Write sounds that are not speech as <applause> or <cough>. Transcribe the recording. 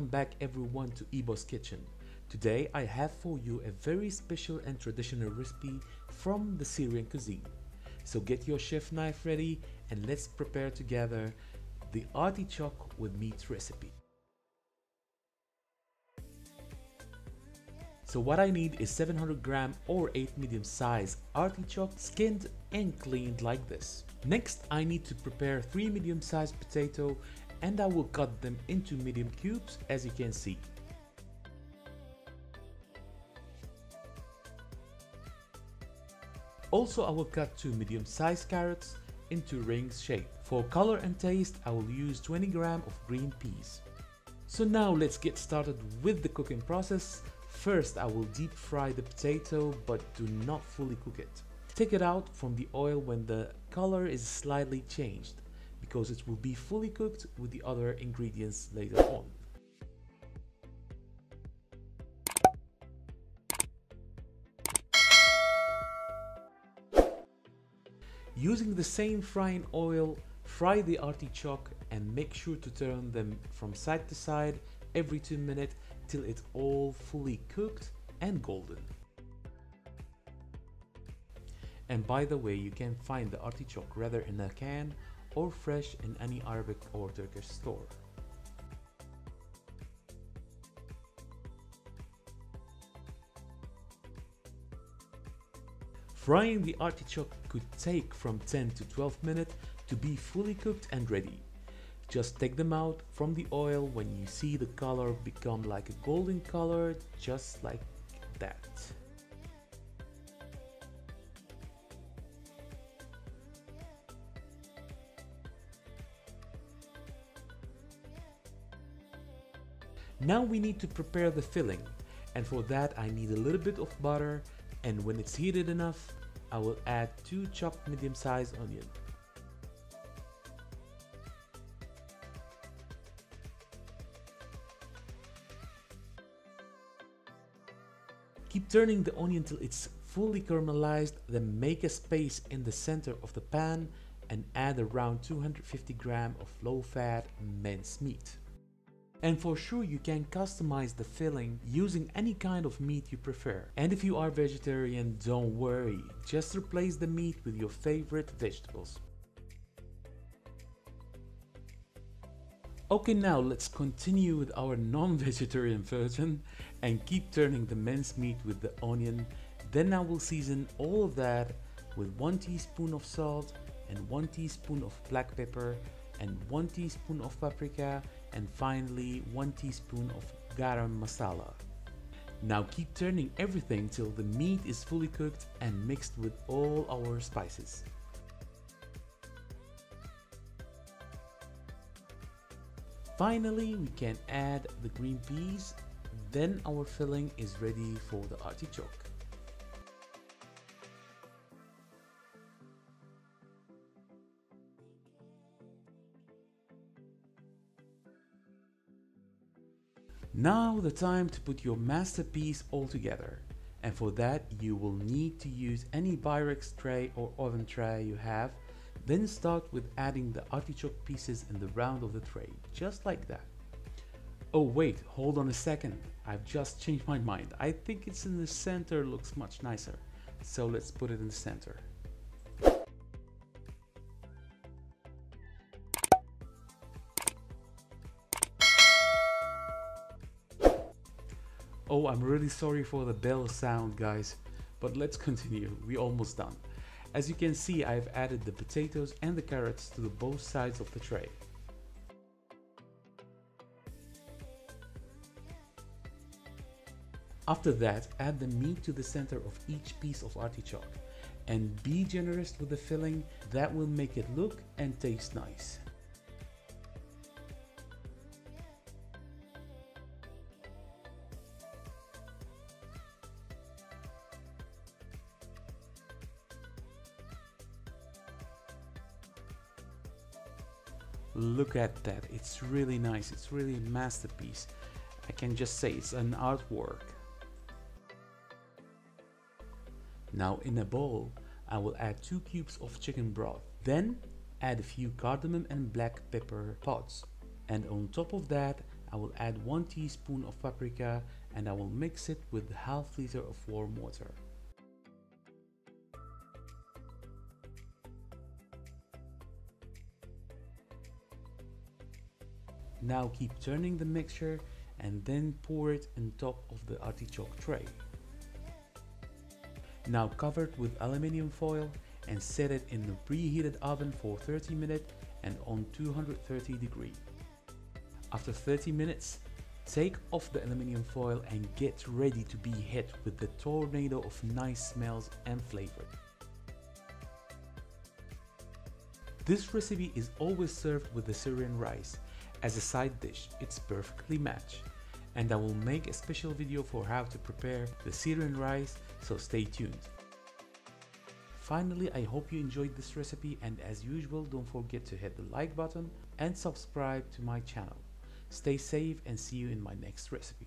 welcome back everyone to Ibo's Kitchen. Today I have for you a very special and traditional recipe from the Syrian cuisine. So get your chef knife ready and let's prepare together the artichoke with meat recipe. So what I need is 700 gram or 8 medium size artichoke skinned and cleaned like this. Next I need to prepare 3 medium sized potato and I will cut them into medium cubes as you can see. Also I will cut 2 medium sized carrots into rings shape. For color and taste I will use 20 gram of green peas. So now let's get started with the cooking process. First I will deep fry the potato but do not fully cook it. Take it out from the oil when the color is slightly changed because it will be fully cooked with the other ingredients later on. Using the same frying oil, fry the artichoke and make sure to turn them from side to side every 2 minutes till it's all fully cooked and golden. And by the way, you can find the artichoke rather in a can or fresh in any Arabic or Turkish store. Frying the artichoke could take from 10 to 12 minutes to be fully cooked and ready. Just take them out from the oil when you see the color become like a golden color, just like that. Now we need to prepare the filling and for that I need a little bit of butter and when it's heated enough I will add 2 chopped medium-sized onion. Keep turning the onion till it's fully caramelized, then make a space in the center of the pan and add around 250 gram of low-fat minced meat. And for sure you can customize the filling using any kind of meat you prefer. And if you are vegetarian, don't worry, just replace the meat with your favorite vegetables. Okay now let's continue with our non-vegetarian <laughs> version and keep turning the minced meat with the onion. Then I will season all of that with 1 teaspoon of salt and 1 teaspoon of black pepper and 1 teaspoon of paprika and finally 1 teaspoon of garam masala. Now keep turning everything till the meat is fully cooked and mixed with all our spices. Finally, we can add the green peas, then our filling is ready for the artichoke. Now the time to put your masterpiece all together. And for that you will need to use any Pyrex tray or oven tray you have. Then start with adding the artichoke pieces in the round of the tray, just like that. Oh wait, hold on a second. I've just changed my mind. I think it's in the center looks much nicer. So let's put it in the center. Oh, I'm really sorry for the bell sound, guys. But let's continue, we're almost done. As you can see, I've added the potatoes and the carrots to the both sides of the tray. After that, add the meat to the center of each piece of artichoke. And be generous with the filling, that will make it look and taste nice. Look at that. It's really nice. It's really a masterpiece. I can just say it's an artwork. Now in a bowl I will add 2 cubes of chicken broth. Then add a few cardamom and black pepper pods. And on top of that I will add 1 teaspoon of paprika and I will mix it with half liter of warm water. Now keep turning the mixture and then pour it on top of the artichoke tray. Now cover it with aluminium foil and set it in the preheated oven for 30 minutes and on 230 degree. After 30 minutes, take off the aluminium foil and get ready to be hit with the tornado of nice smells and flavor. This recipe is always served with the Syrian rice. As a side dish, it's perfectly matched. And I will make a special video for how to prepare the Syrian rice, so stay tuned. Finally, I hope you enjoyed this recipe and as usual, don't forget to hit the like button and subscribe to my channel. Stay safe and see you in my next recipe.